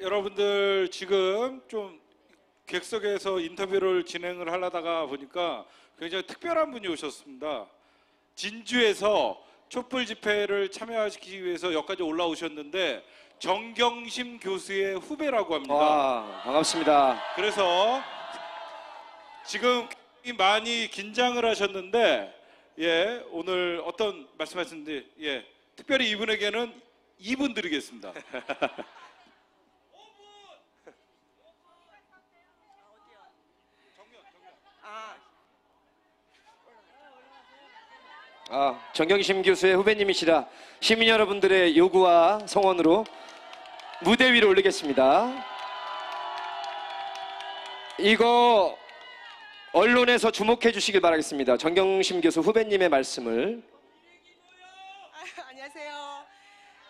여러분들 지금 좀 객석에서 인터뷰를 진행을 하려다가 보니까 굉장히 특별한 분이 오셨습니다. 진주에서 촛불 집회를 참여하시기 위해서 여기까지 올라오셨는데 정경심 교수의 후배라고 합니다. 와 반갑습니다. 그래서 지금 많이 긴장을 하셨는데 예 오늘 어떤 말씀하셨는데 예 특별히 이분에게는 2분 드리겠습니다. 아 정경심 교수의 후배님이시라 시민 여러분들의 요구와 성원으로 무대 위로 올리겠습니다. 이거 언론에서 주목해 주시길 바라겠습니다. 정경심 교수 후배님의 말씀을 아, 안녕하세요.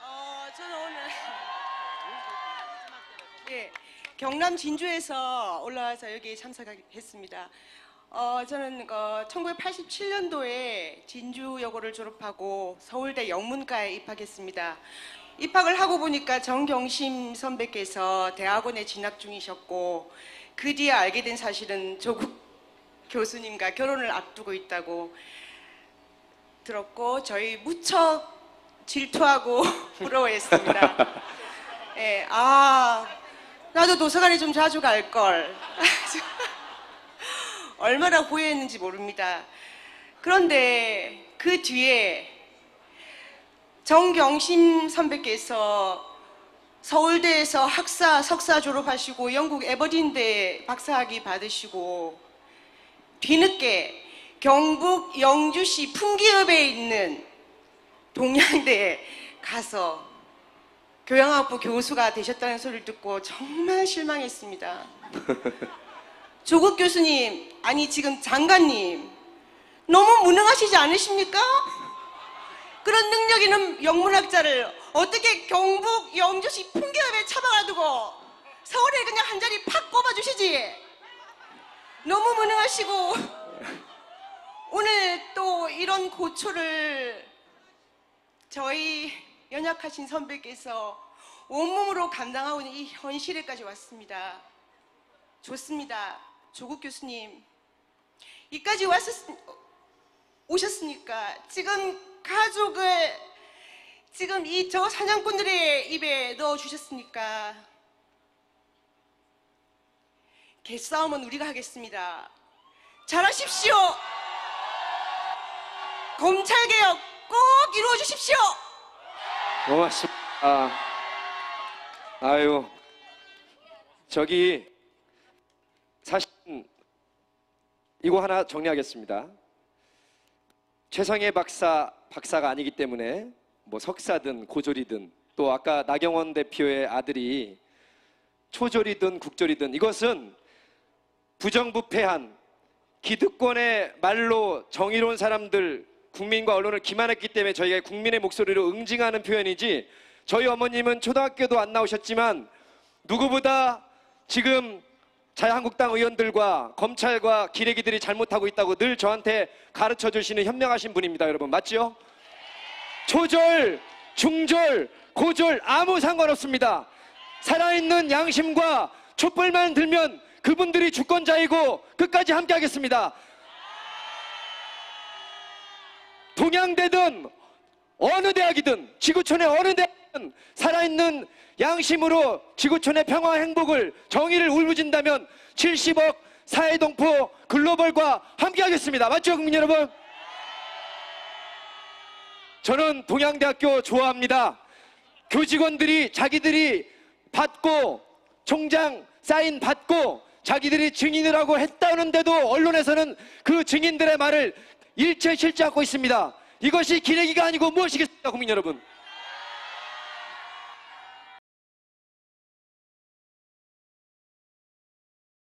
어, 저는 오늘 예, 경남 진주에서 올라와서 여기 참석했습니다. 어, 저는 1987년도에 진주여고를 졸업하고 서울대 영문과에 입학했습니다. 입학을 하고 보니까 정경심 선배께서 대학원에 진학 중이셨고 그 뒤에 알게 된 사실은 조국 교수님과 결혼을 앞두고 있다고 들었고 저희 무척 질투하고 부러워했습니다. 예, 아 나도 도서관에 좀 자주 갈 걸. 얼마나 후회했는지 모릅니다. 그런데 그 뒤에 정경심 선배께서 서울대에서 학사, 석사 졸업하시고 영국 에버딘대 박사학위 받으시고 뒤늦게 경북 영주시 풍기읍에 있는 동양대에 가서 교양학부 교수가 되셨다는 소리를 듣고 정말 실망했습니다. 조국 교수님, 아니 지금 장관님, 너무 무능하시지 않으십니까? 그런 능력 있는 영문학자를 어떻게 경북 영주시 풍계읍에 처박아두고 서울에 그냥 한 자리 팍 꼽아주시지? 너무 무능하시고 오늘 또 이런 고초를 저희 연약하신 선배께서 온몸으로 감당하고 있는 이 현실에까지 왔습니다. 좋습니다. 조국 교수님. 이까지 왔었, 오셨으니까 지금 가족을 지금 이 저 사냥꾼들의 입에 넣어 주셨으니까 개싸움은 우리가 하겠습니다. 잘하십시오. 검찰 개혁 꼭 이루어 주십시오. 고맙습니다. 아, 아유 저기 사실 이거 하나 정리하겠습니다. 최상의 박사 박사가 아니기 때문에 뭐 석사든 고졸이든 또 아까 나경원 대표의 아들이 초졸이든 국졸이든 이것은 부정부패한 기득권의 말로 정의로운 사람들 국민과 언론을 기만했기 때문에 저희가 국민의 목소리로 응징하는 표현이지 저희 어머님은 초등학교도 안 나오셨지만 누구보다 지금 자유한국당 의원들과 검찰과 기레기들이 잘못하고 있다고 늘 저한테 가르쳐 주시는 현명하신 분입니다 여러분. 맞죠? 초절, 중절, 고절 아무 상관없습니다. 살아있는 양심과 촛불만 들면 그분들이 주권자이고 끝까지 함께 하겠습니다 동양대든 어느 대학이든 지구촌의 어느 대학이든 살아있는 양심으로 지구촌의 평화 행복을 정의를 울부진다면 70억 사회동포 글로벌과 함께하겠습니다. 맞죠, 국민 여러분? 저는 동양대학교 좋아합니다. 교직원들이 자기들이 받고 총장 사인 받고 자기들이 증인을 하고 했다는데도 언론에서는 그 증인들의 말을 일체 실지 않고 있습니다. 이것이 기레기가 아니고 무엇이겠습니까, 국민 여러분?